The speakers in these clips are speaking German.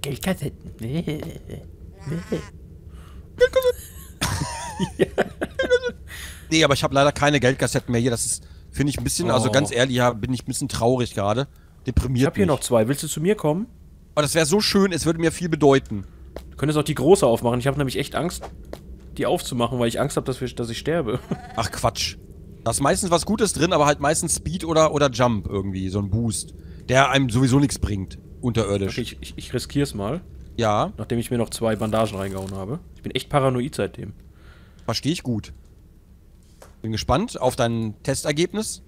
Geldkassetten. Nee, aber ich habe leider keine Geldkassetten mehr hier. Das ist, finde ich ein bisschen, also Oh. ganz ehrlich, ja, bin ich ein bisschen traurig gerade. Deprimiert Ich habe hier noch zwei. Willst du zu mir kommen? Aber das wäre so schön, es würde mir viel bedeuten. Du könntest auch die große aufmachen. Ich habe nämlich echt Angst, die aufzumachen, weil ich Angst habe, dass, wir- dass ich sterbe. Ach Quatsch. Da ist meistens was Gutes drin, aber halt meistens Speed oder, oder Jump irgendwie, so ein Boost. Der einem sowieso nichts bringt, unterirdisch. Okay, ich, ich, ich riskiere es mal, Ja, nachdem ich mir noch zwei Bandagen reingehauen habe. Ich bin echt paranoid seitdem. verstehe ich gut. Bin gespannt auf dein Testergebnis.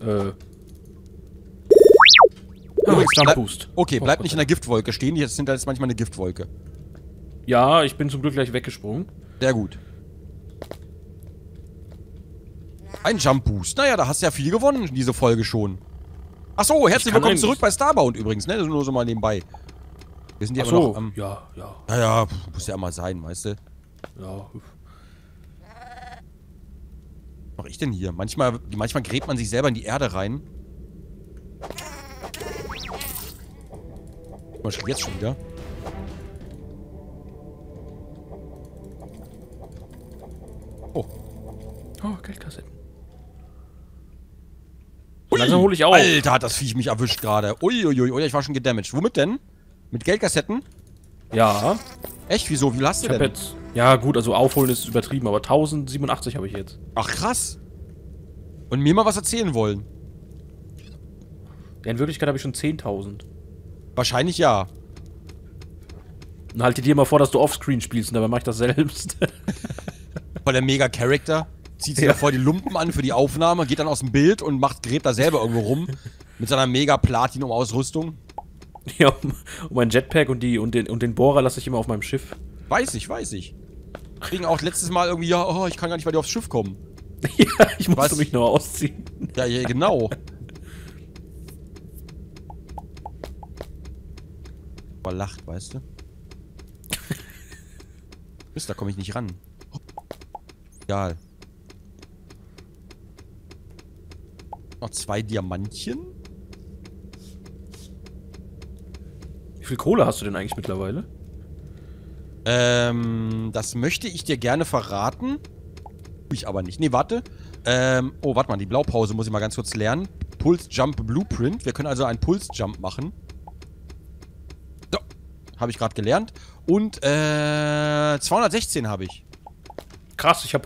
Äh. Übrigens, Jump bleib- Boost. Okay, Oh bleib Gott nicht in der Giftwolke stehen. Jetzt sind da jetzt manchmal eine Giftwolke. Ja, ich bin zum Glück gleich weggesprungen. Sehr gut. Ein Jump Boost. Naja, da hast du ja viel gewonnen in dieser Folge schon. Achso, herzlich willkommen zurück bei Starbound übrigens, ne? Nur so mal nebenbei. Wir sind ja immer noch am. ja, ja, Naja, muss ja mal sein, weißt du? ja. Was mach ich denn hier? Manchmal, manchmal gräbt man sich selber in die Erde rein. Steht jetzt schon wieder? Oh. Oh, Geldkassetten. Langsam hole ich auf. Alter, hat das Viech mich erwischt gerade. Uiuiui, ui, ich war schon gedamaged. Womit denn? Mit Geldkassetten? Ja, Echt? Wieso? Wie viel hast du denn? jetzt. Ja, gut, also aufholen ist übertrieben, aber 1087 habe ich jetzt. Ach, krass. Und mir mal was erzählen wollen. Ja, in Wirklichkeit habe ich schon 10.000. Wahrscheinlich ja. Und halte dir mal vor, dass du offscreen spielst und dabei mache ich das selbst. Weil der Mega-Charakter zieht sich Ja. davor die Lumpen an für die Aufnahme, geht dann aus dem Bild und macht, gräbt da selber irgendwo rum. Mit seiner Mega-Platinum-Ausrüstung. ja, und mein Jetpack und, die, und, den, und den Bohrer lasse ich immer auf meinem Schiff. Weiß ich, weiß ich. Kriegen auch letztes Mal irgendwie, ja, oh, ich kann gar nicht bei dir aufs Schiff kommen. ja, ich musste Was? mich nur ausziehen. Ja, ja genau. Aber lacht, weißt du? Mist, da komme ich nicht ran. Egal. Noch zwei Diamantchen? Wie viel Kohle hast du denn eigentlich mittlerweile? Ähm, das möchte ich dir gerne verraten. Ich aber nicht. Nee, warte. Ähm, oh, warte mal, die Blaupause muss ich mal ganz kurz lernen. Pulse Jump Blueprint. Wir können also einen Pulse Jump machen. So, habe ich gerade gelernt. Und, äh, 216 habe ich. Krass, ich habe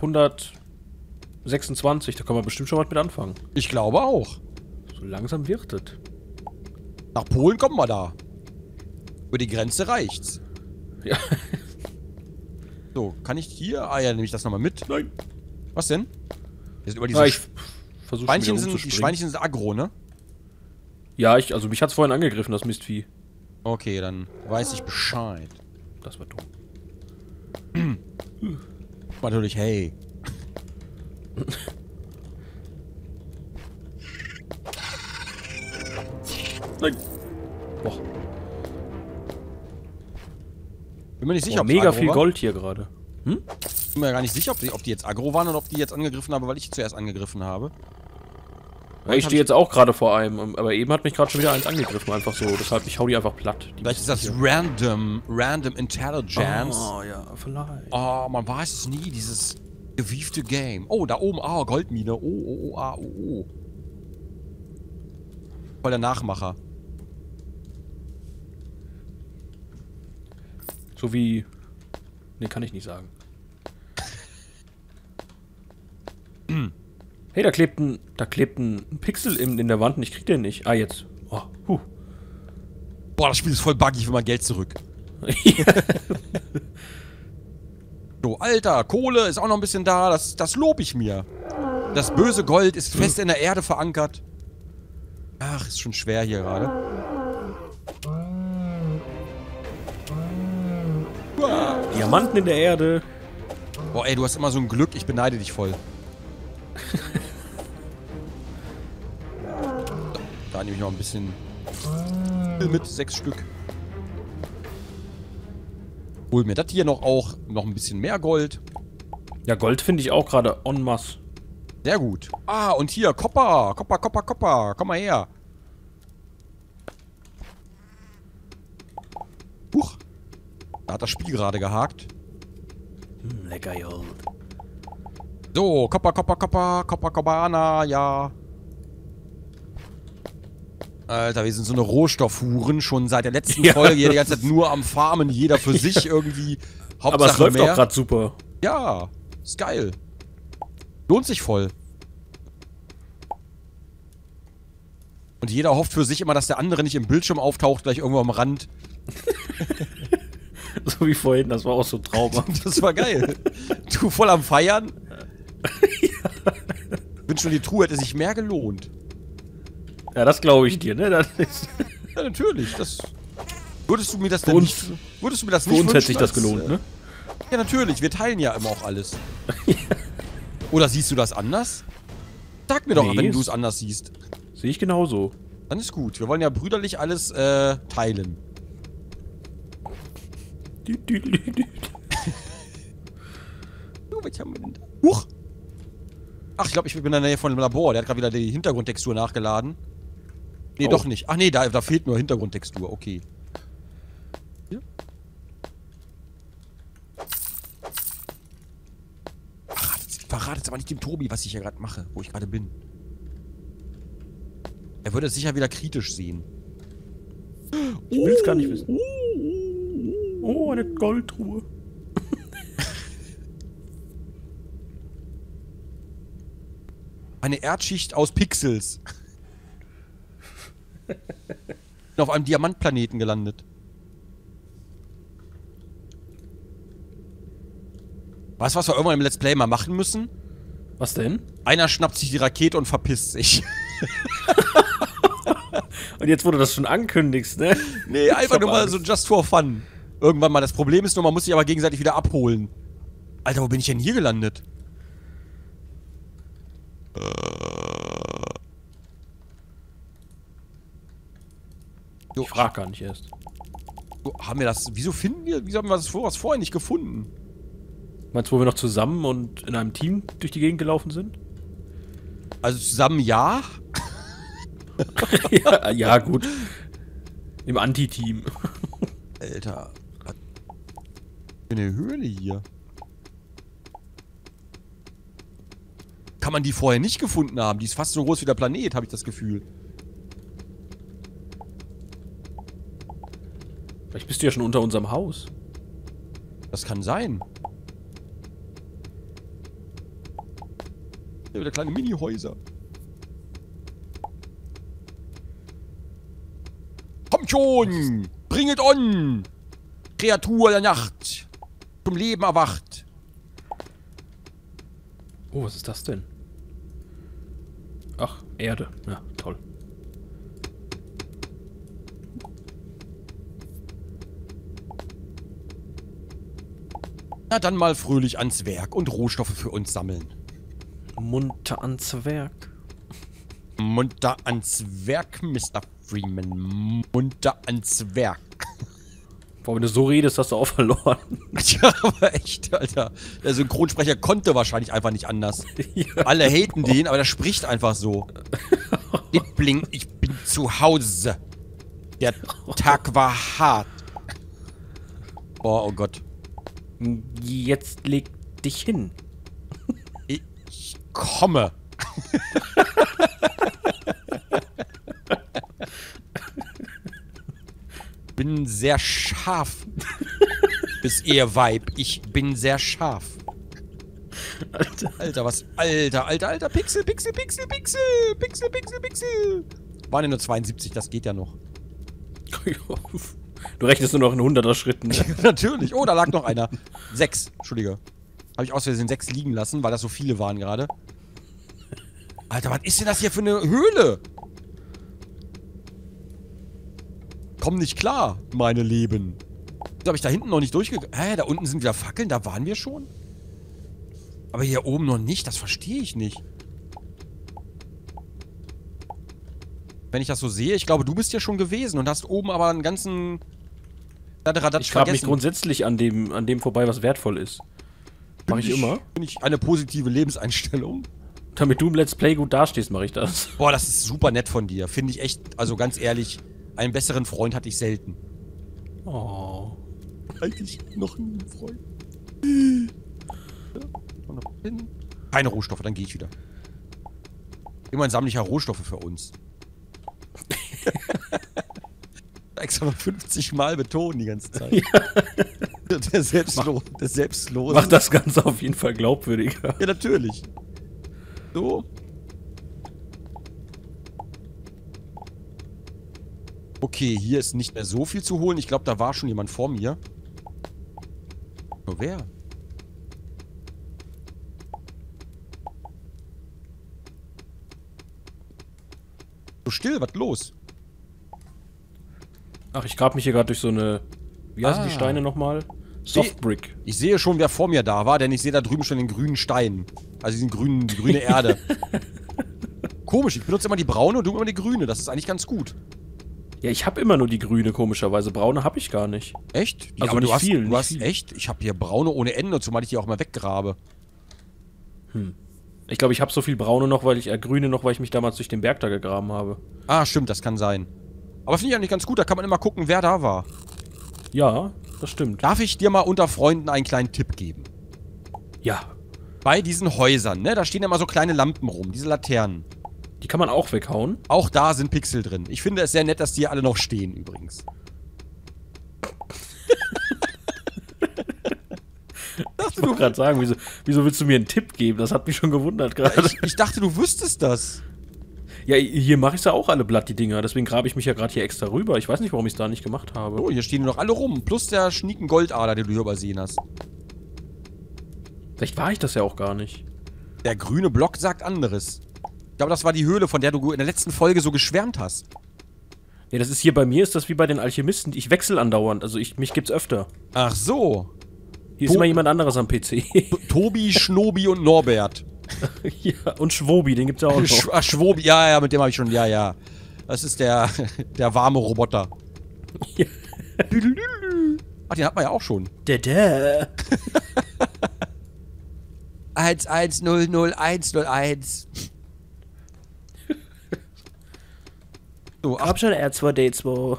126, da kann man bestimmt schon was mit anfangen. Ich glaube auch. So langsam wird es. Nach Polen kommen wir da. Über die Grenze reicht's. Ja. So, kann ich hier? Ah ja, nehme ich das nochmal mit. Nein. Was denn? Wir sind über diese Ja, ich versuche Schweinchen sind, die Schweinchen sind aggro, ne? Ja, ich, also mich hat's vorhin angegriffen, das Mistvieh. Okay, dann weiß ich Bescheid. Das war dumm. Natürlich, hey. Nein. Boah, Bin mir nicht sicher, Boah mega viel war. Gold hier gerade. Bin mir gar nicht sicher, ob die, ob die jetzt aggro waren oder ob die jetzt angegriffen haben, weil ich zuerst angegriffen habe. Ja, ich stehe jetzt auch gerade vor einem, ähm, aber eben hat mich gerade schon wieder eins angegriffen, einfach so. Deshalb, ich hau die einfach platt. Die Vielleicht ist das hier. random, random intelligence. Oh, ja, vielleicht. Oh, man weiß es nie, dieses gewiefte Game. Oh, da oben, ah, Goldmine. Oh, oh, oh, ah, oh, oh. Voll der Nachmacher. So wie. Nee, kann ich nicht sagen. hey, da klebt ein. Da klebt ein Pixel in, in der Wand und ich krieg den nicht. Ah, jetzt. Oh, huh. Boah, das Spiel ist voll buggy, ich will mein Geld zurück. So, Alter, Kohle ist auch noch ein bisschen da, das, das lob ich mir. Das böse Gold ist fest in der Erde verankert. Ach, ist schon schwer hier gerade. Diamanten in der Erde. Boah, ey, du hast immer so ein Glück, ich beneide dich voll. Da nehme ich noch ein bisschen mit, sechs Stück. Hol mir das hier noch auch. Noch ein bisschen mehr Gold. Ja, Gold finde ich auch gerade en masse. Sehr gut. Ah, und hier, Kopper. Kopper, Kopper, Kopper. Komm mal her. Huch. Da hat das Spiel gerade gehakt. Hm, lecker, Jo. So, Kopper, Kopper, Kopper, Kopper, Kopper, Kopperana, ja. Alter, wir sind so eine Rohstoffhuren schon seit der letzten Ja. Folge hier die ganze Zeit nur am Farmen, jeder für sich irgendwie. Hauptsache Aber es läuft mehr. auch gerade super. Ja, ist geil. Lohnt sich voll. Und jeder hofft für sich immer, dass der andere nicht im Bildschirm auftaucht, gleich irgendwo am Rand. So wie vorhin, das war auch so traumhaft. Das war geil. Du voll am Feiern. Bin schon die Truhe hätte sich mehr gelohnt. Ja, das glaube ich dir, ne? Das ist, Ja, natürlich. Das. Würdest du mir das denn uns- nicht, würdest du mir das nicht uns hätte sich das gelohnt, ne? Ja, natürlich. Wir teilen ja immer auch alles. Oder siehst du das anders? Sag mir doch, Nee, wenn du es- anders siehst. Sehe ich genauso. Dann ist gut. Wir wollen ja brüderlich alles äh, teilen. So, was haben wir denn da? Huch! Ach, ich glaube, ich bin in der Nähe von dem Labor. Der hat gerade wieder die Hintergrundtextur nachgeladen. Nee, Oh. doch nicht. Ach nee, da, da fehlt nur Hintergrundtextur. Okay. Hier? Verratet's, verratet's aber nicht dem Tobi, was ich hier gerade mache, wo ich gerade bin. Er würde es sicher wieder kritisch sehen. Ich will es gar nicht wissen. Oh, eine Goldtruhe. Eine Erdschicht aus Pixels. Bin auf einem Diamantplaneten gelandet. Weißt du, was wir irgendwann im Let's Play mal machen müssen? Was denn? Einer schnappt sich die Rakete und verpisst sich. Und jetzt, wo du das schon ankündigst, ne? nee, einfach nur mal Angst. so just for fun. Irgendwann mal. Das Problem ist nur, man muss sich aber gegenseitig wieder abholen. Alter, wo bin ich denn hier gelandet? So, Ich frag gar nicht erst. so, haben wir das. Wieso finden wir. Wieso haben wir das vor, was vorher nicht gefunden? Meinst du, wo wir noch zusammen und in einem Team durch die Gegend gelaufen sind? Also zusammen ja. ja, ja, gut. Im Anti-Team. Alter. Eine Höhle hier. Kann man die vorher nicht gefunden haben? Die ist fast so groß wie der Planet, habe ich das Gefühl. Vielleicht bist du ja schon unter unserem Haus. Das kann sein. Hier wieder kleine Mini-Häuser. Kommt schon! Bringet on! Kreatur der Nacht! Zum Leben erwacht! Oh, was ist das denn? Ach, Erde. Ja, toll. Na dann mal fröhlich ans Werk und Rohstoffe für uns sammeln. Munter ans Werk. Munter ans Werk, Mr. Freeman. Munter ans Werk. Boah, wenn du so redest, hast du auch verloren. Tja, aber echt, Alter. Der Synchronsprecher konnte wahrscheinlich einfach nicht anders. ja. Alle haten den, aber der spricht einfach so. Liebling, ich bin zu Hause. Der Tag war hart. Oh, oh Gott. Jetzt leg dich hin. Ich komme. bin sehr scharf. Bis ihr Weib. Ich bin sehr scharf. Alter. Alter, was? Alter, alter, alter. Pixel, Pixel, Pixel, Pixel. Pixel, Pixel, Pixel. Waren ja nur 72, das geht ja noch. Du rechnest nur noch in 100er Schritten. Natürlich. Oh, da lag noch einer. Sechs. Entschuldige. Habe ich aus Versehen sechs liegen lassen, weil das so viele waren gerade. Alter, was ist denn das hier für eine Höhle? Komm nicht klar, meine Leben. Wieso habe ich da hinten noch nicht durchgegangen? Hä, da unten sind wieder Fackeln, da waren wir schon? Aber hier oben noch nicht, das verstehe ich nicht. Wenn ich das so sehe, ich glaube, du bist ja schon gewesen und hast oben aber einen ganzen Radatsch Ich grab mich vergessen. grundsätzlich an dem, an dem vorbei, was wertvoll ist. Mach ich immer. Finde ich eine positive Lebenseinstellung. Damit du im Let's Play gut dastehst, mache ich das. Boah, das ist super nett von dir. Finde ich echt, also ganz ehrlich, einen besseren Freund hatte ich selten. Oh. Eigentlich noch nie, Freund. Keine Rohstoffe, dann gehe ich wieder. Immerhin sammle ich ja Rohstoffe für uns. Extra noch 50 Mal betonen die ganze Zeit. Ja. Der, Selbstlo der Selbstlose. Macht das Ganze auf jeden Fall glaubwürdiger. Ja, natürlich. So. Okay, hier ist nicht mehr so viel zu holen. Ich glaube, da war schon jemand vor mir. Nur wer? So still, was los? Ach, ich grab mich hier gerade durch so eine. Wie heißen Ah. die Steine nochmal? Softbrick. Ich sehe schon, wer vor mir da war, denn ich sehe da drüben schon den grünen Stein. Also diesen grünen, die grüne Erde. Komisch, ich benutze immer die braune und du immer die grüne. Das ist eigentlich ganz gut. Ja, ich habe immer nur die grüne, komischerweise. Braune habe ich gar nicht. Echt? Also aber nicht du hast, viel, du hast viel. echt? Ich habe hier braune ohne Ende, zumal ich die auch mal weggrabe. Ich glaube, ich habe so viel braune noch, weil ich, äh, grüne noch, weil ich mich damals durch den Berg da gegraben habe. Ah, stimmt, das kann sein. Aber finde ich eigentlich ganz gut, da kann man immer gucken, wer da war. Ja, das stimmt. Darf ich dir mal unter Freunden einen kleinen Tipp geben? Ja, Bei diesen Häusern, ne, da stehen immer so kleine Lampen rum, diese Laternen. die kann man auch weghauen. Auch da sind Pixel drin. Ich finde es sehr nett, dass die alle noch stehen, übrigens. Ich wollte gerade sagen, wieso, wieso willst du mir einen Tipp geben? Das hat mich schon gewundert gerade. Ich, ich dachte, du wüsstest das. Ja, hier mache ich ja auch alle blatt, die Dinger. Deswegen grabe ich mich ja gerade hier extra rüber. Ich weiß nicht, warum ich es da nicht gemacht habe. Oh, hier stehen noch alle rum. Plus der schnieken Goldader, den du hier übersehen hast. Vielleicht war ich das ja auch gar nicht. Der grüne Block sagt anderes. Ich glaube, das war die Höhle, von der du in der letzten Folge so geschwärmt hast. Ja, das ist hier bei mir, ist das wie bei den Alchemisten. Ich wechsle andauernd. Also ich, mich gibt's öfter. Ach so. Hier ist Wo- immer jemand anderes am PC. Tobi, Schnobi und Norbert. ja, und Schwobi, den gibt's ja auch Sch noch. ach, Schwobi, ja, ja, mit dem habe ich schon, ja, ja. Das ist der, der warme Roboter. Ja. Ach, den hat man ja auch schon. Der, der. 1100101. So, ach, Hab schon R2D2.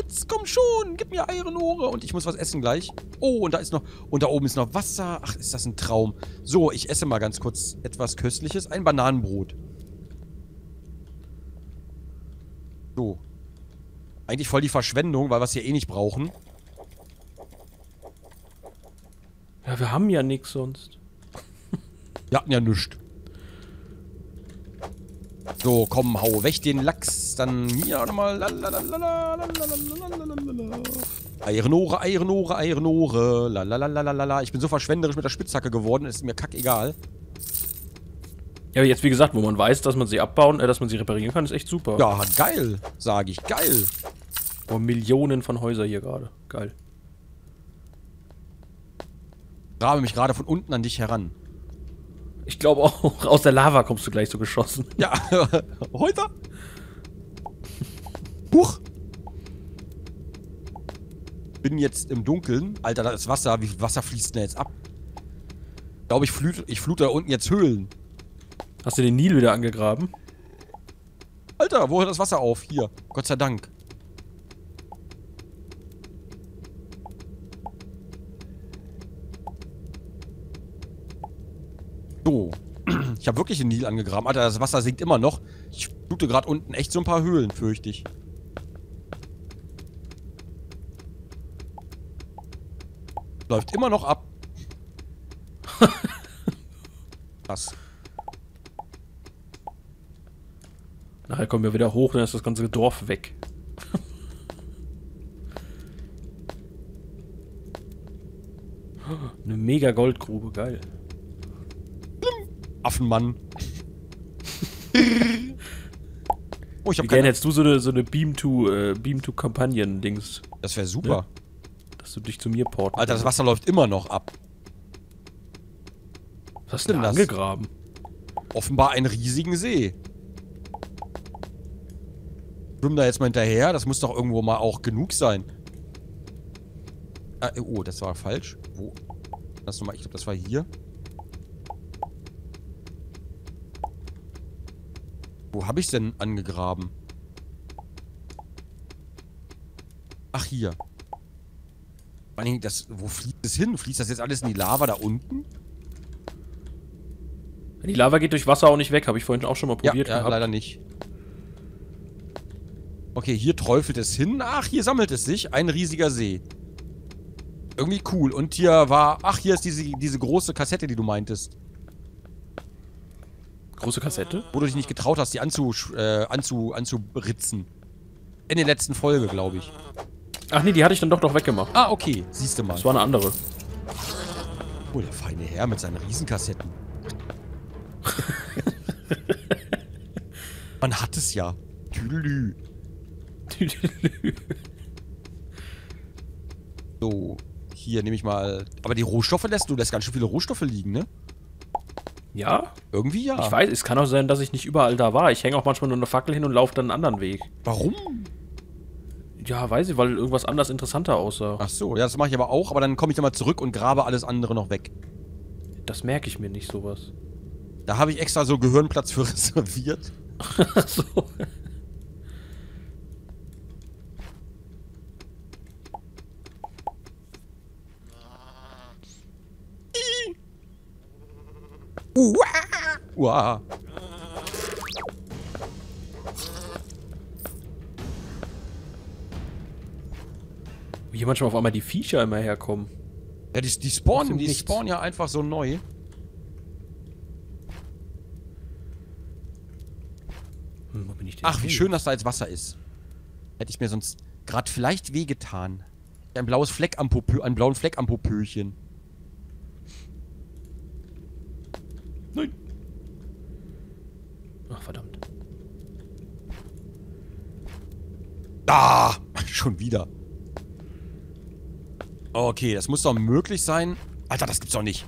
Jetzt komm schon, gib mir Eirenohre. Und ich muss was essen gleich. Oh, und da ist noch, und da oben ist noch Wasser. Ach, ist das ein Traum. So, ich esse mal ganz kurz etwas Köstliches. Ein Bananenbrot. So. Eigentlich voll die Verschwendung, weil wir es hier eh nicht brauchen. Ja, wir haben ja nichts sonst. Wir hatten ja nichts. So, komm, hau weg den Lachs. Dann hier nochmal. Eirenohre, Eirenohre, Eirenohre. Lalalala. Ich bin so verschwenderisch mit der Spitzhacke geworden, ist mir kackegal. Ja, aber jetzt wie gesagt, wo man weiß, dass man sie abbauen, äh, dass man sie reparieren kann, ist echt super. Ja, geil, sage ich. Geil. Oh, Millionen von Häuser hier gerade. Geil. Grabe mich gerade von unten an dich heran. Ich glaube auch, aus der Lava kommst du gleich so geschossen. Ja, heute? Huch. Bin jetzt im Dunkeln. Alter, da ist Wasser. Wie viel Wasser fließt denn jetzt ab? Ich glaube, ich flute, ich flute da unten jetzt Höhlen. Hast du den Nil wieder angegraben? Alter, wo hört das Wasser auf? Hier. Gott sei Dank. So. Ich habe wirklich den Nil angegraben. Alter, das Wasser sinkt immer noch. Ich flute gerade unten echt so ein paar Höhlen, fürchte ich. Läuft immer noch ab. Krass. Nachher kommen wir wieder hoch, dann ist das ganze Dorf weg. Eine mega Goldgrube, geil. Affenmann. oh, ich Wie hab gerne hättest du so eine, so eine Beam to, äh, Beam to Kampagnen-Dings, Das wäre super. dass du dich zu mir porten Alter, das. Wasser läuft immer noch ab. Was hast denn du denn das? angegraben? Offenbar einen riesigen See. Schwimmen da jetzt mal hinterher? Das muss doch irgendwo mal auch genug sein. Ah, oh, das war falsch. Wo? Das nochmal, ich glaube, das war hier. Wo habe ich denn angegraben? Ach, hier. Das, wo fließt es hin? Fließt das jetzt alles in die Lava da unten? Die Lava geht durch Wasser auch nicht weg, habe ich vorhin auch schon mal probiert ja, ja, leider nicht. Okay, hier träufelt es hin. Ach, hier sammelt es sich. Ein riesiger See. Irgendwie cool. Und hier war... Ach, hier ist diese, diese große Kassette, die du meintest. Große Kassette? Wo du dich nicht getraut hast, die anzu, äh, anzu, anzuritzen. In der letzten Folge, glaube ich. Ach nee, die hatte ich dann doch noch weggemacht. Ah, okay. Siehst du mal. Das war eine andere. Oh, der feine Herr mit seinen Riesenkassetten. Man hat es ja. Tüdelü. so, hier nehme ich mal... Aber die Rohstoffe lässt du, lässt ganz schön viele Rohstoffe liegen, ne? Ja? Irgendwie ja. Ich weiß, es kann auch sein, dass ich nicht überall da war. Ich hänge auch manchmal nur eine Fackel hin und laufe dann einen anderen Weg. Warum? Ja, weiß ich, weil irgendwas anders interessanter aussah. Ach so, ja, das mache ich aber auch, aber dann komme ich dann mal zurück und grabe alles andere noch weg. Das merke ich mir nicht, sowas. Da habe ich extra so Gehirnplatz für reserviert. Ach so. Uah. Wie hier manchmal auf einmal die Viecher immer herkommen. Ja, die, die spawnen, die nichts. spawnen ja einfach so neu. Hm, Ach, wie hin? schön, dass da jetzt Wasser ist. Hätte ich mir sonst gerade vielleicht wehgetan. Ein blaues Fleck am Popö, einen blauen Fleck am Popöchen. Nein. Ach, verdammt. Da! Schon wieder. Okay, das muss doch möglich sein. Alter, das gibt's doch nicht.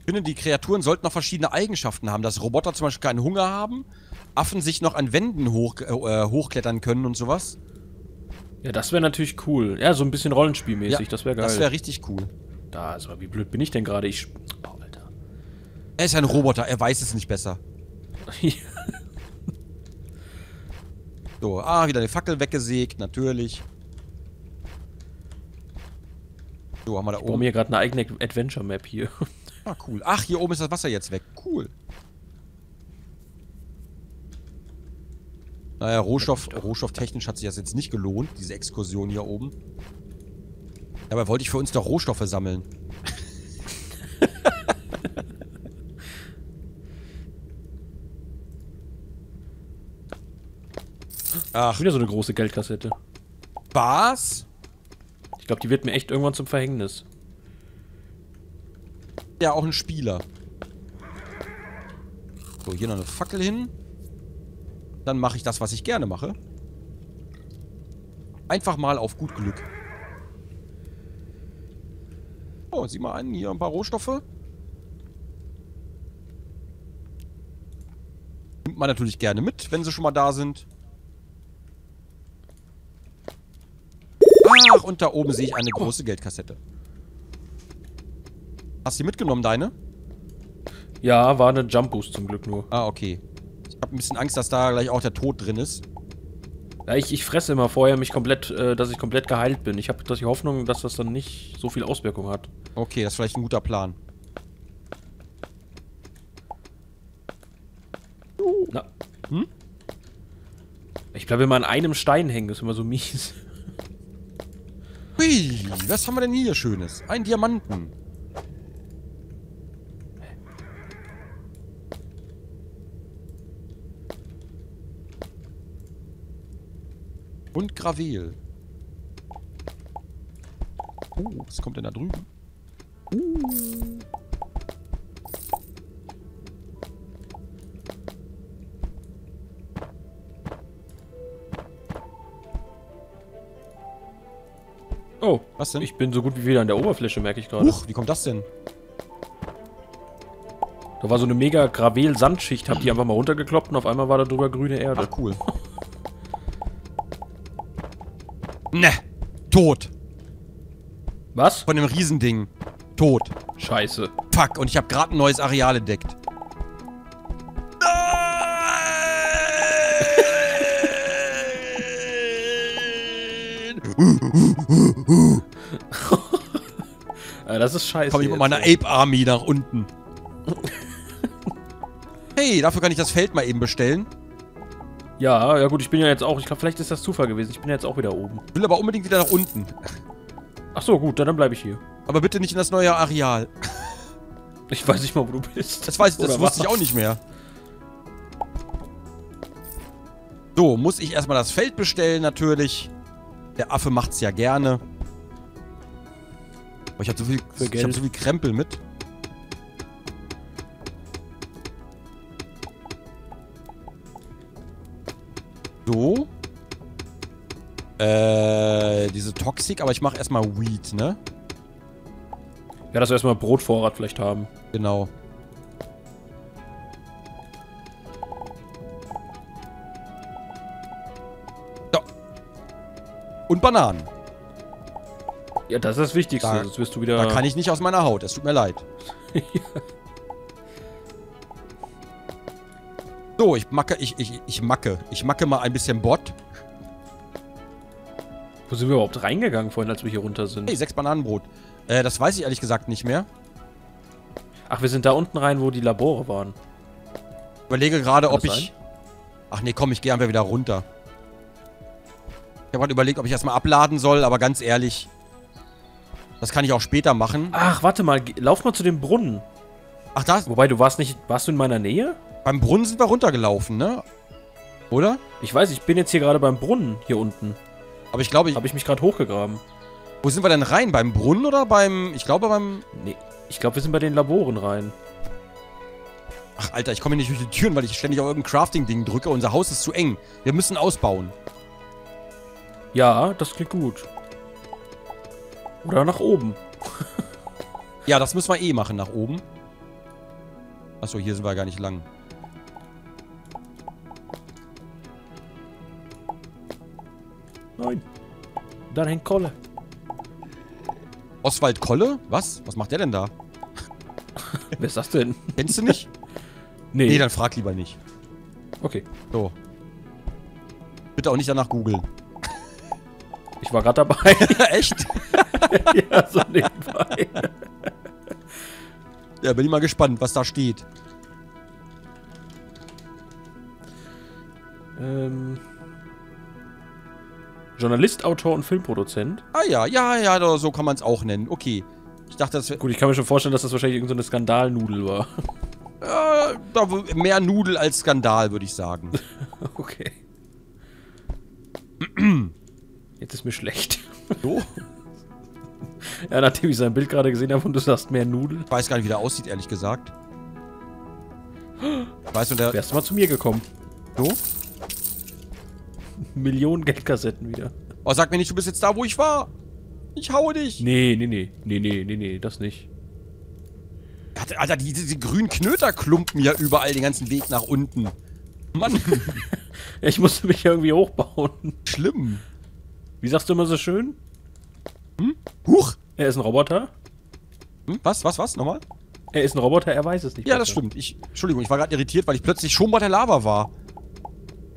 Ich finde, die Kreaturen sollten noch verschiedene Eigenschaften haben. Dass Roboter zum Beispiel keinen Hunger haben, Affen sich noch an Wänden hoch, äh, hochklettern können und sowas. Ja, das wäre natürlich cool. Ja, so ein bisschen rollenspielmäßig, das wäre geil. Das wäre richtig cool. Da, also, wie blöd bin ich denn gerade? Ich. Oh, Alter. Er ist ein Roboter, er weiß es nicht besser. So, ah, wieder eine Fackel weggesägt, natürlich. So, haben wir da Ich oben. mir gerade eine eigene Adventure-Map hier. Ah, cool. Ach, hier oben ist das Wasser jetzt weg. Cool. Naja, Rohstoff, rohstofftechnisch hat sich das jetzt nicht gelohnt, diese Exkursion hier oben. Dabei wollte ich für uns doch Rohstoffe sammeln. Ach, Wieder so eine große Geldkassette. was? Ich glaube, die wird mir echt irgendwann zum Verhängnis. Ja, auch ein Spieler. So, hier noch eine Fackel hin. Dann mache ich das, was ich gerne mache. Einfach mal auf gut Glück. Oh, sieh mal an, hier ein paar Rohstoffe. Nimmt man natürlich gerne mit, wenn sie schon mal da sind. Ach, und da oben sehe ich eine große Geldkassette. Hast du die mitgenommen, deine? Ja, war eine Jump Boost zum Glück nur. Ah, okay. Ich habe ein bisschen Angst, dass da gleich auch der Tod drin ist. Ja, ich, ich fresse immer vorher mich komplett, äh, dass ich komplett geheilt bin. Ich habe die Hoffnung, dass das dann nicht so viel Auswirkung hat. Okay, das ist vielleicht ein guter Plan. Na. Hm? Ich bleibe immer an einem Stein hängen, das ist immer so mies. Hui, was haben wir denn hier Schönes? Ein Diamanten. Und Gravel. Oh, was kommt denn da drüben? Oh, Was denn? ich bin so gut wie wieder an der Oberfläche, merke ich gerade. Huch, wie kommt das denn? Da war so eine mega Gravel-Sandschicht, hab die einfach mal runtergekloppt und auf einmal war da drüber grüne Erde. Ach, cool. Ne, tot. Was? Von dem Riesending. Tot. Scheiße. Fuck, und ich habe gerade ein neues Areal entdeckt. Äh, das ist scheiße. Komm ich mit meiner Ape Army nach unten. hey, dafür kann ich das Feld mal eben bestellen. Ja, ja gut, ich bin ja jetzt auch, ich glaube, vielleicht ist das Zufall gewesen. Ich bin ja jetzt auch wieder oben. Will aber unbedingt wieder nach unten. Ach so, gut, dann, dann bleibe ich hier. Aber bitte nicht in das neue Areal. Ich weiß nicht mal, wo du bist. Das weiß ich, das wusste ich auch nicht mehr. So, muss ich erstmal das Feld bestellen, natürlich. Der Affe macht's ja gerne. Aber ich habe so viel, ich hab so viel Krempel mit. So. Äh, diese Toxik, aber ich mache erstmal Weed, ne? Ja, dass wir erstmal Brotvorrat vielleicht haben. Genau. So. Und Bananen. Ja, das ist das Wichtigste. Da- Sonst wirst du wieder. Da kann ich nicht aus meiner Haut. Es tut mir leid. So, ich macke, ich, ich, ich macke. Ich macke mal ein bisschen Bot. Wo sind wir überhaupt reingegangen vorhin, als wir hier runter sind? Hey, sechs Bananenbrot. Äh, das weiß ich ehrlich gesagt nicht mehr. Ach, wir sind da unten rein, wo die Labore waren. Überlege gerade, ob das ich... Ach nee, komm, ich gehe einfach wieder runter. Ich habe gerade überlegt, ob ich erstmal abladen soll, aber ganz ehrlich... Das kann ich auch später machen. Ach, warte mal, lauf mal zu dem Brunnen. Ach, da, Wobei, du warst nicht. Warst du in meiner Nähe? Beim Brunnen sind wir runtergelaufen, ne? Oder? Ich weiß, ich bin jetzt hier gerade beim Brunnen hier unten. Aber ich glaube, ich, Habe ich mich gerade hochgegraben. wo sind wir denn rein? Beim Brunnen oder beim... Ich glaube beim... Nee, ich glaube, wir sind bei den Laboren rein. Ach, Alter, ich komme hier nicht durch die Türen, weil ich ständig auf irgendein Crafting-Ding drücke. Unser Haus ist zu eng. Wir müssen ausbauen. Ja, das klingt gut. Oder nach oben. Ja, das müssen wir eh machen, nach oben. Achso, hier sind wir gar nicht lang. Nein. Dann hängt Kolle. Oswald Kolle? Was? Was macht der denn da? Wer ist das denn? Kennst du nicht? Nee. nee, dann frag lieber nicht. okay. So. Bitte auch nicht danach googeln. Ich war gerade dabei. Echt? ja, so nebenbei. Ja, bin ich mal gespannt, was da steht. ähm, Journalist, Autor und Filmproduzent. Ah ja, ja, ja, so kann man es auch nennen. Okay. Ich dachte, das wäre Gut, ich kann mir schon vorstellen, dass das wahrscheinlich irgendeine so Skandalnudel war. äh, mehr Nudel als Skandal, würde ich sagen. okay. Jetzt ist mir schlecht. So? Ja, nachdem ich sein Bild gerade gesehen habe und du sagst mehr Nudel, Ich weiß gar nicht, wie der aussieht, ehrlich gesagt. Weißt du, der... wärst du mal zu mir gekommen. So? Millionen Geldkassetten wieder. Oh, sag mir nicht, du bist jetzt da, wo ich war. Ich haue dich. Nee, nee, nee. Nee, nee, nee, nee, das nicht. Alter, Alter diese, diese grünen Knöter klumpen ja überall den ganzen Weg nach unten. Mann, ich musste mich irgendwie hochbauen. schlimm. Wie sagst du immer so schön? Huch. Er ist ein Roboter. Hm? Was, was, was? Nochmal? Er ist ein Roboter, er weiß es nicht. Ja, das besser. stimmt. Ich, Entschuldigung, ich war gerade irritiert, weil ich plötzlich schon bei der Lava war.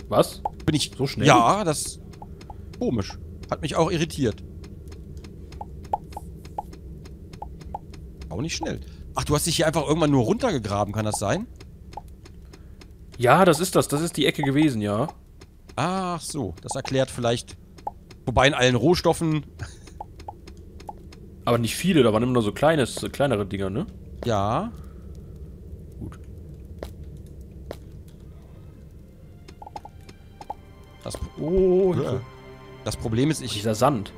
Was? Bin ich... So schnell? Ja, das... Komisch. Hat mich auch irritiert. Auch nicht schnell. Ach, du hast dich hier einfach irgendwann nur runtergegraben, kann das sein? Ja, das ist das. Das ist die Ecke gewesen, ja. Ach so, das erklärt vielleicht... Wobei in allen Rohstoffen... Aber nicht viele, da waren immer nur so kleines, kleinere Dinger, ne? Ja. Oh, ja. Das Problem ist, ich dieser Sand.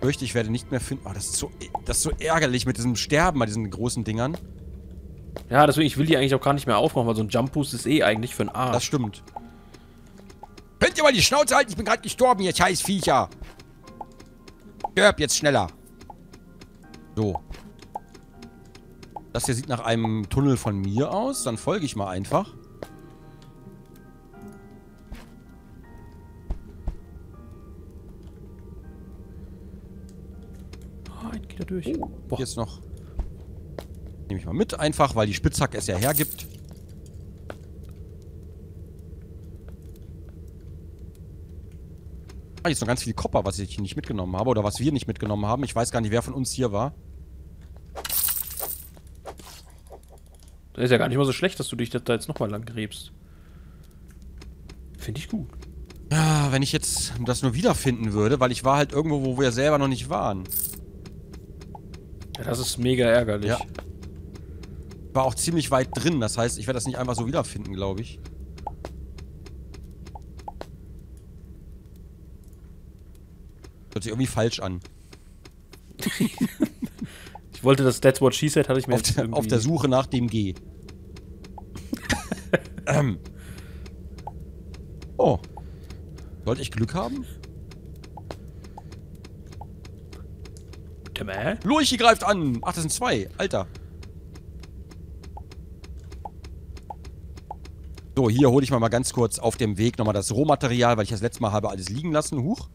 fürchte, ich werde nicht mehr finden... Oh, das ist so, das ist so ärgerlich mit diesem Sterben bei diesen großen Dingern. Ja, deswegen, ich will die eigentlich auch gar nicht mehr aufmachen, weil so ein Jump Boost ist eh eigentlich für ein Das Arsch. stimmt. Könnt ihr mal die Schnauze halten? Ich bin gerade gestorben, ihr scheiß Viecher. Stirb jetzt schneller. So. Das hier sieht nach einem Tunnel von mir aus. Dann folge ich mal einfach. Oh, da durch. Boah. Jetzt noch. Nehme ich mal mit einfach, weil die Spitzhacke es ja hergibt. Ah, hier ist noch ganz viel Kopper, was ich nicht mitgenommen habe. Oder was wir nicht mitgenommen haben. Ich weiß gar nicht, wer von uns hier war. Das ist ja gar nicht mal so schlecht, dass du dich da jetzt nochmal lang gräbst. Finde ich gut. Ja, wenn ich jetzt das nur wiederfinden würde, weil ich war halt irgendwo, wo wir selber noch nicht waren. Ja, das ist mega ärgerlich. Ja. War auch ziemlich weit drin, das heißt, ich werde das nicht einfach so wiederfinden, glaube ich. Hört sich irgendwie falsch an. Ich wollte das That's What She Said, hatte ich mir Auf der, irgendwie... auf der Suche nach dem G. ähm. Oh. Sollte ich Glück haben? Timmy? Lurchi greift an! Ach, das sind zwei. Alter. So, hier hole ich mal, mal ganz kurz auf dem Weg nochmal das Rohmaterial, weil ich das letzte Mal habe alles liegen lassen. Huch.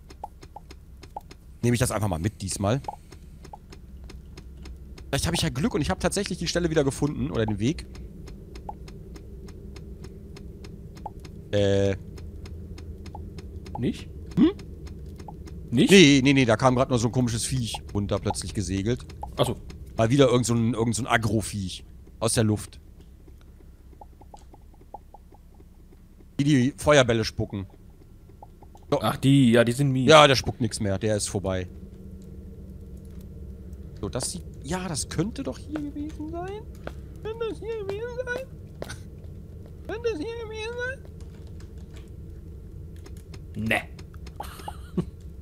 Nehme ich das einfach mal mit diesmal. Vielleicht habe ich ja Glück und ich habe tatsächlich die Stelle wieder gefunden. Oder den Weg. Äh. Nicht? Hm? Nicht? Nee, nee, nee, da kam gerade nur so ein komisches Viech runter, plötzlich gesegelt. Achso. Mal wieder irgend so ein, irgend so ein Agro-Viech. Aus der Luft. Die die Feuerbälle spucken. Ach, die, ja, die sind mies. Ja, der spuckt nichts mehr. Der ist vorbei. So, das sieht... Ja, das könnte doch hier gewesen sein. Könnte das hier gewesen sein? Könnte das hier gewesen sein? Ne.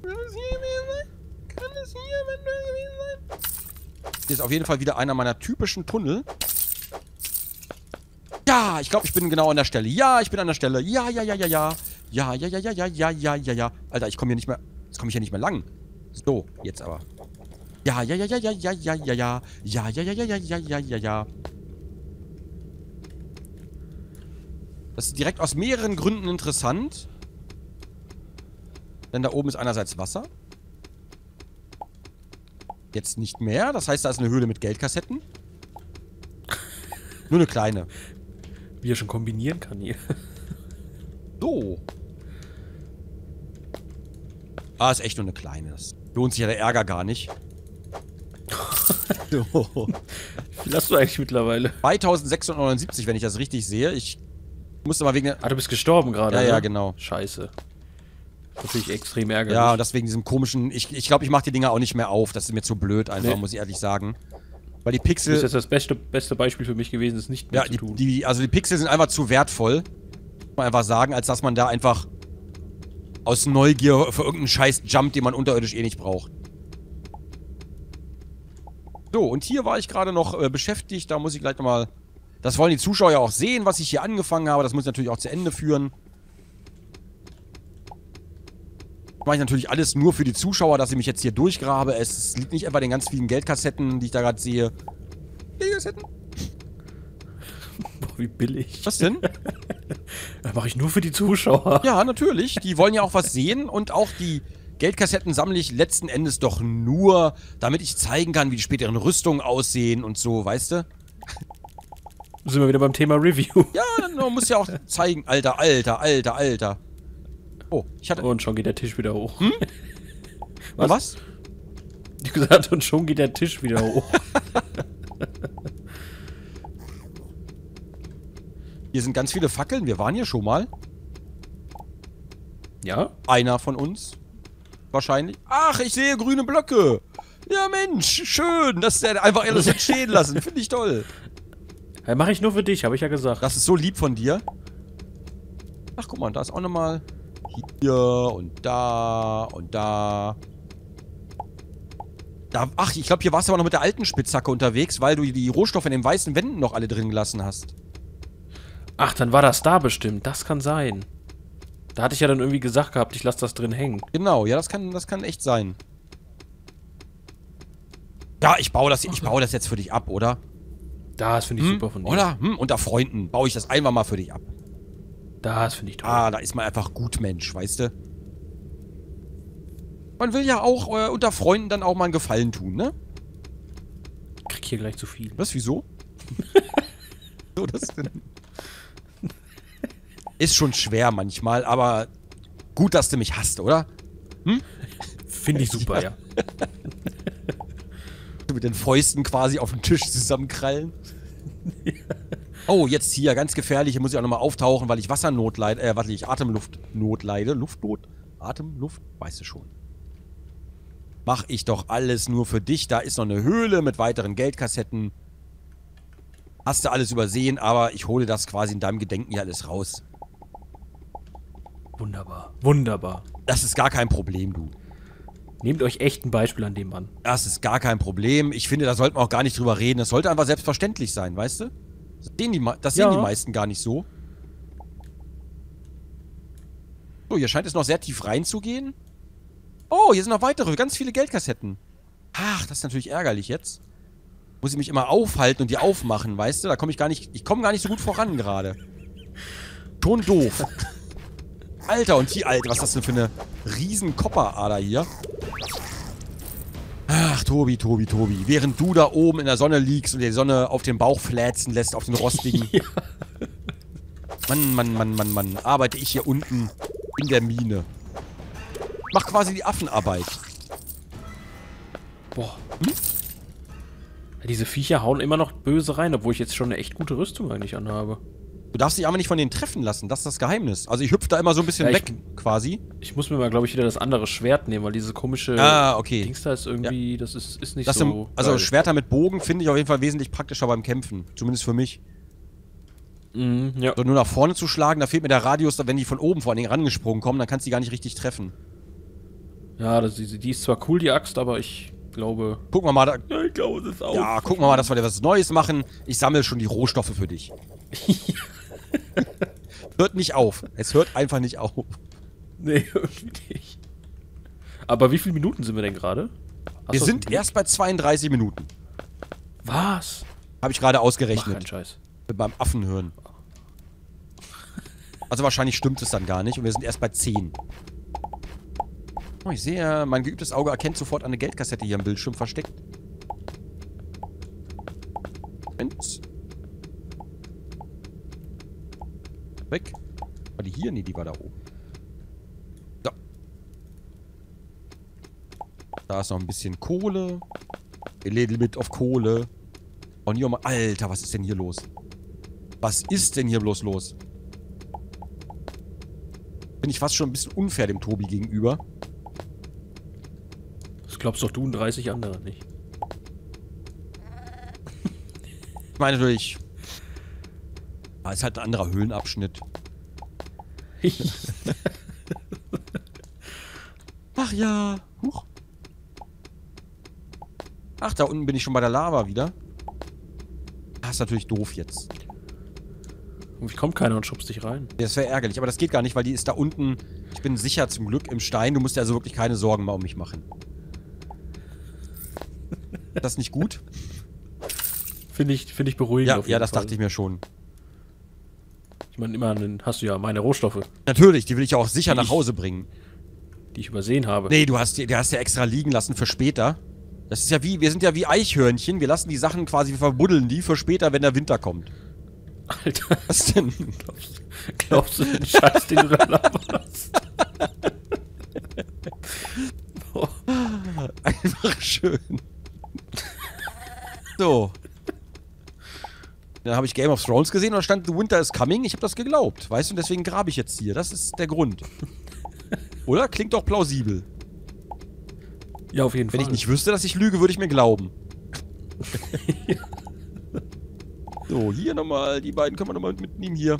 Kann das hier gewesen sein? Kann das hier eventuell gewesen sein? Hier ist auf jeden Fall wieder einer meiner typischen Tunnel. Ja, ich glaube, ich bin genau an der Stelle. Ja, ich bin an der Stelle. Ja, ja, ja, ja, ja. Ja, ja, ja, ja, ja, ja, ja, ja, ja. Alter, ich komme hier nicht mehr... Jetzt komme ich hier nicht mehr lang. So, jetzt aber. Ja, ja, ja, ja, ja, ja, ja, ja, ja. Ja, ja, ja, ja, ja, ja, ja, ja, ja. Das ist direkt aus mehreren Gründen interessant. Denn da oben ist einerseits Wasser. Jetzt nicht mehr. Das heißt, da ist eine Höhle mit Geldkassetten. Nur eine kleine. Wie er schon kombinieren kann hier. So. Ah, ist echt nur eine kleine. Das lohnt sich ja der Ärger gar nicht. so. Wie viel hast du eigentlich mittlerweile? 2679, wenn ich das richtig sehe. Ich musste mal wegen der... Ah, du bist gestorben gerade, Ja, ja, genau. Scheiße. Natürlich extrem ärgerlich. Ja, und das wegen diesem komischen... Ich glaube, ich, glaub, ich mache die Dinger auch nicht mehr auf. Das ist mir zu blöd einfach, Nee. muss ich ehrlich sagen. Weil die das ist Pixel... jetzt das beste, beste Beispiel für mich gewesen, es nicht mehr Ja, zu die, tun. die, also die Pixel sind einfach zu wertvoll. Muss man einfach sagen, als dass man da einfach aus Neugier für irgendeinen scheiß Jump, den man unterirdisch eh nicht braucht. So, und hier war ich gerade noch äh, beschäftigt. Da muss ich gleich nochmal... Das wollen die Zuschauer ja auch sehen, was ich hier angefangen habe. Das muss ich natürlich auch zu Ende führen. Mache ich natürlich alles nur für die Zuschauer, dass ich mich jetzt hier durchgrabe. Es liegt nicht einfach den ganz vielen Geldkassetten, die ich da gerade sehe. Geldkassetten? Boah, wie billig. Was denn? Das mache ich nur für die Zuschauer. Ja, natürlich. Die wollen ja auch was sehen und auch die Geldkassetten sammle ich letzten Endes doch nur, damit ich zeigen kann, wie die späteren Rüstungen aussehen und so, weißt du? Sind wir wieder beim Thema Review. Ja, man muss ja auch zeigen. Alter, alter, alter, alter. Oh, ich hatte... Und schon geht der Tisch wieder hoch. was? was? Ich gesagt, und schon geht der Tisch wieder hoch. Hier sind ganz viele Fackeln. Wir waren hier schon mal. ja? Einer von uns. Wahrscheinlich. Ach, ich sehe grüne Blöcke. Ja, Mensch, schön, dass der einfach alles entstehen lassen. Finde ich toll. ja mache ich nur für dich, habe ich ja gesagt. Das ist so lieb von dir. Ach, guck mal, da ist auch nochmal hier und da und da. da ach, ich glaube, hier warst du aber noch mit der alten Spitzhacke unterwegs, weil du die Rohstoffe in den weißen Wänden noch alle drin gelassen hast. Ach, dann war das da bestimmt. Das kann sein. Da hatte ich ja dann irgendwie gesagt gehabt, ich lasse das drin hängen. Genau, ja, das kann, das kann echt sein. Ja, ich baue das, ich baue das jetzt für dich ab, oder? Das finde ich Hm? super von dir. Oder? Hm? Unter Freunden baue ich das einfach mal für dich ab. Das finde ich toll. Ah, da ist man einfach gut Mensch, weißt du? Man will ja auch äh, unter Freunden dann auch mal einen Gefallen tun, ne? krieg hier gleich zu viel. Was, wieso? so, das denn? Ist schon schwer manchmal, aber gut, dass du mich hast, oder? Hm? Finde ich super, ja. Mit den Fäusten quasi auf den Tisch zusammenkrallen. Oh, jetzt hier, ganz gefährlich. Hier muss ich auch nochmal auftauchen, weil ich Wassernot leide. Äh, warte, ich Atemluftnot leide. Luftnot? Atemluft? Weißt du schon. Mach ich doch alles nur für dich. Da ist noch eine Höhle mit weiteren Geldkassetten. Hast du alles übersehen, aber ich hole das quasi in deinem Gedenken hier alles raus. Wunderbar. Wunderbar. Das ist gar kein Problem, du. Nehmt euch echt ein Beispiel an dem Mann. Das ist gar kein Problem. Ich finde, da sollte man auch gar nicht drüber reden. Das sollte einfach selbstverständlich sein, weißt du? Das sehen die, das sehen Ja. die meisten gar nicht so. So, hier scheint es noch sehr tief reinzugehen. Oh, hier sind noch weitere, ganz viele Geldkassetten. Ach, das ist natürlich ärgerlich jetzt. Muss ich mich immer aufhalten und die aufmachen, weißt du? Da komme ich gar nicht, ich komme gar nicht so gut voran gerade. Schon doof. Alter, und hier, Alter, was ist das denn für eine riesen Kopperader hier? Ach, Tobi, Tobi, Tobi. Während du da oben in der Sonne liegst und die Sonne auf den Bauch flätzen lässt, auf den rostigen. Ja. Mann, Mann, Mann, Mann, Mann. Arbeite ich hier unten in der Mine. Mach quasi die Affenarbeit. Boah. Hm? Diese Viecher hauen immer noch böse rein, obwohl ich jetzt schon eine echt gute Rüstung eigentlich anhabe. Du darfst dich aber nicht von denen treffen lassen. Das ist das Geheimnis. Also ich hüpfe da immer so ein bisschen Ja, ich- weg, quasi. Ich muss mir mal, glaube ich, wieder das andere Schwert nehmen, weil diese komische Ah, okay. Dings da ist irgendwie, das ist, ist nicht Das so. im, also geil. Schwerter mit Bogen finde ich auf jeden Fall wesentlich praktischer beim Kämpfen. Zumindest für mich. Mhm, ja. So nur nach vorne zu schlagen, da fehlt mir der Radius, wenn die von oben vor allen Dingen rangesprungen kommen, dann kannst du die gar nicht richtig treffen. Ja, das, die, die ist zwar cool, die Axt, aber ich glaube. Gucken wir mal, da, Ja, ich glaube, das ist auch. ja, gucken wir mal, dass wir da was Neues machen. Ich sammle schon die Rohstoffe für dich. hört nicht auf. Es hört einfach nicht auf. Nee, irgendwie nicht. Aber wie viele Minuten sind wir denn gerade? Wir sind erst bei 32 Minuten. Was? Habe ich gerade Mach ausgerechnet. keinen Scheiß. Mit meinem Affenhirn. Also wahrscheinlich stimmt es dann gar nicht und wir sind erst bei 10. Oh, ich sehe, mein geübtes Auge erkennt sofort eine Geldkassette hier am Bildschirm versteckt. Moment. Weg. War die hier? Nee, die war da oben. So. Da ist noch ein bisschen Kohle. A little bit of Kohle. Und hier mal. Alter, was ist denn hier los? Was ist denn hier bloß los? Bin ich fast schon ein bisschen unfair dem Tobi gegenüber. Das glaubst doch du und 30 andere nicht. Ich meine natürlich. Ist halt ein anderer Höhlenabschnitt. Ach ja. Huch. Ach, da unten bin ich schon bei der Lava wieder. Das ist natürlich doof jetzt. Ich kommt keiner und schubst dich rein. Das wäre ärgerlich, aber das geht gar nicht, weil die ist da unten. Ich bin sicher zum Glück im Stein. Du musst dir also wirklich keine Sorgen mehr um mich machen. Ist das nicht gut? Finde ich, finde ich beruhigend. Ja, ja, das Fall. dachte ich mir schon. Ich meine, immerhin hast du ja meine Rohstoffe, Natürlich, die will ich ja auch sicher Die nach Hause bringen. die ich übersehen habe. Nee, du hast die, die hast ja extra liegen lassen für später. Das ist ja wie, wir sind ja wie Eichhörnchen. Wir lassen die Sachen quasi, wir verbuddeln die für später, wenn der Winter kommt. Alter, Was denn? glaubst, glaubst du den Scheiß, den du da laberst? Einfach schön. So. Dann habe ich Game of Thrones gesehen und da stand The Winter is Coming. Ich habe das geglaubt. Weißt du, und deswegen grabe ich jetzt hier. Das ist der Grund. Oder? Klingt doch plausibel. Ja, auf jeden Wenn Fall. ich nicht wüsste, dass ich lüge, würde ich mir glauben. so, hier nochmal. Die beiden können wir nochmal mitnehmen hier.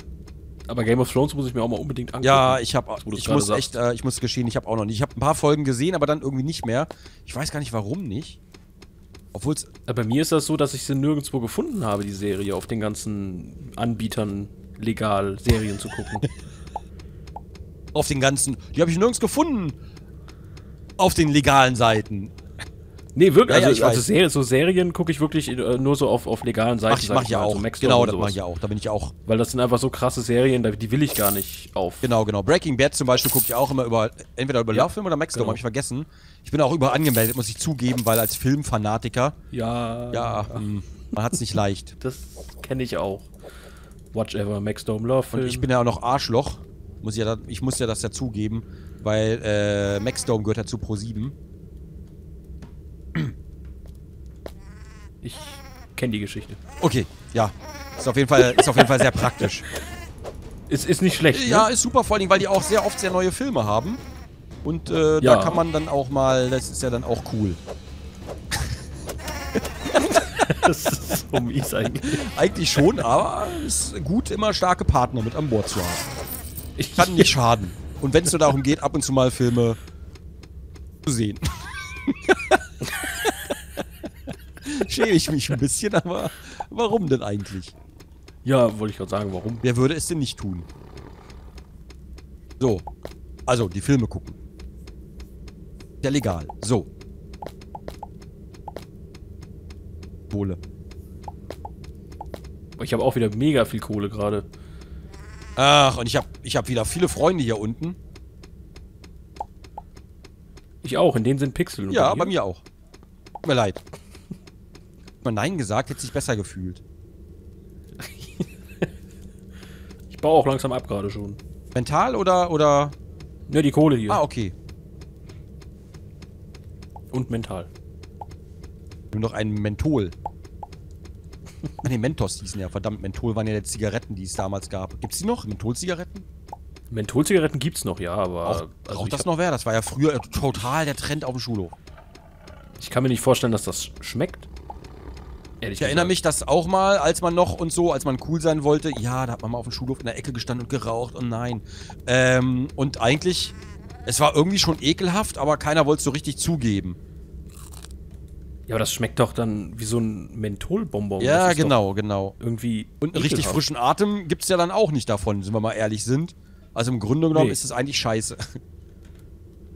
Aber Game of Thrones muss ich mir auch mal unbedingt angucken. Ja, ich habe, ich muss sagst. echt, äh, ich muss gestehen, ich habe auch noch nicht. Ich habe ein paar Folgen gesehen, aber dann irgendwie nicht mehr. Ich weiß gar nicht, warum nicht. Obwohl es, Aber bei mir ist das so, dass ich sie nirgendwo gefunden habe, die Serie, auf den ganzen Anbietern legal Serien zu gucken. auf den ganzen, die habe ich nirgends gefunden. Auf den legalen Seiten. Nee, wirklich. Ja, ja, also ich also. Serien, so Serien gucke ich wirklich äh, nur so auf, auf legalen Seiten. Mach, ich sag mach ja mal, auch. So Maxdome genau, und das mache ich ja auch. Da bin ich auch. Weil das sind einfach so krasse Serien, die will ich gar nicht auf. Genau, genau. Breaking Bad zum Beispiel gucke ich auch immer über, entweder über Ja, Love Film oder Maxdome, genau. habe ich vergessen. Ich bin auch über angemeldet, muss ich zugeben, weil als Filmfanatiker, Ja. ja, hm, man hat es nicht leicht. Das kenne ich auch. Watch Ever, Max Dome Love Und Film. ich bin ja auch noch Arschloch. Muss ich, ja, da- ich muss ja das dazugeben, weil äh, Maxdome gehört ja zu Pro7. Ich kenne die Geschichte. Okay, ja. Ist auf jeden Fall, ist auf jeden Fall sehr praktisch. Ist, ist nicht schlecht, Ja, ne? ist super, vor allem, weil die auch sehr oft sehr neue Filme haben. Und äh, Ja. da kann man dann auch mal, das ist ja dann auch cool. Das ist so mies eigentlich. Eigentlich schon, aber ist gut, immer starke Partner mit an Bord zu haben. Ich Kann nicht schaden. Und wenn es nur darum geht, ab und zu mal Filme zu sehen. Schäme ich mich ein bisschen, aber warum denn eigentlich? Ja, wollte ich gerade sagen, warum? Wer würde es denn nicht tun? So. Also, die Filme gucken. Ja, legal. So. Wohle. Ich habe auch wieder mega viel Kohle gerade. Ach, und ich habe ich hab wieder viele Freunde hier unten. Ich auch, in denen sind Pixel. Ja, bei mir auch. Tut mir leid. Man Nein gesagt, hätte sich besser gefühlt. Ich baue auch langsam ab gerade schon. Mental oder, oder... Ja, die Kohle hier. Ah, okay. Und mental. Nur noch ein Menthol. Ah, ne, Mentos hießen ja. Verdammt, Menthol waren ja die Zigaretten, die es damals gab. Gibt's die noch? Mentholzigaretten? Mentholzigaretten gibt's noch, ja, aber. Auch, also braucht ich, das noch wer? Das war ja früher total der Trend auf dem Schulhof. ich kann mir nicht vorstellen, dass das schmeckt. Ehrlich Ich erinnere mich, dass auch mal, als man noch und so, als man cool sein wollte, ja, da hat man mal auf dem Schulhof in der Ecke gestanden und geraucht und nein. Ähm, und eigentlich, es war irgendwie schon ekelhaft, aber keiner wollte es so richtig zugeben. Ja, aber das schmeckt doch dann wie so ein Mentholbonbon. ja, Das genau, genau. Irgendwie. Und einen richtig frischen Atem gibt's ja dann auch nicht davon, wenn wir mal ehrlich sind. Also im Grunde genommen Nee. ist es eigentlich scheiße.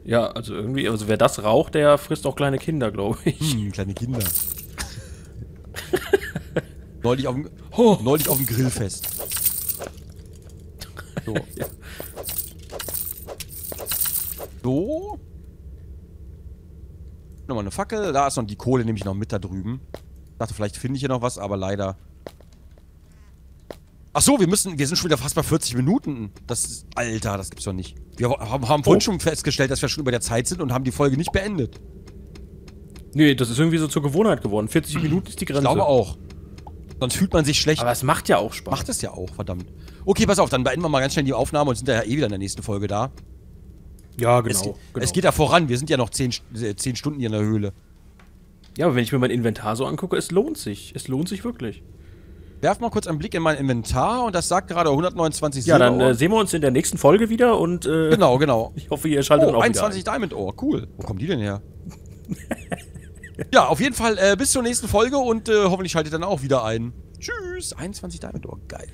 Ja, also irgendwie, also wer das raucht, der frisst auch kleine Kinder, glaube ich. Hm, kleine Kinder. neulich, auf dem, Oh. neulich auf dem Grillfest. So. Ja. So. Nochmal eine Fackel. Da ist noch die Kohle, nehme ich noch mit da drüben. Dachte, vielleicht finde ich hier noch was, aber leider. Ach so, wir müssen, wir sind schon wieder fast bei 40 Minuten. Das ist, Alter, das gibt's doch nicht. Wir haben, haben vorhin Oh. schon festgestellt, dass wir schon über der Zeit sind und haben die Folge nicht beendet. Nee, das ist irgendwie so zur Gewohnheit geworden. 40 Minuten ist die Grenze. Ich glaube auch. Sonst fühlt man sich schlecht. Aber es macht ja auch Spaß. Macht es ja auch, verdammt. Okay, pass auf, dann beenden wir mal ganz schnell die Aufnahme und sind ja eh wieder in der nächsten Folge da. Ja, Es, genau. genau. es geht ja voran, wir sind ja noch 10, äh, 10 Stunden hier in der Höhle. ja, aber wenn ich mir mein Inventar so angucke, es lohnt sich. Es lohnt sich wirklich. Werf mal kurz einen Blick in mein Inventar und das sagt gerade 129 Ja, dann äh, sehen wir uns in der nächsten Folge wieder und äh, Genau, genau. ich hoffe, ihr schaltet dann Oh, auch 21 Diamond Ore, cool. Wo kommen die denn her? ja, auf jeden Fall äh, bis zur nächsten Folge und äh, hoffentlich schaltet dann auch wieder ein. Tschüss, 21 Diamond Ore, geil.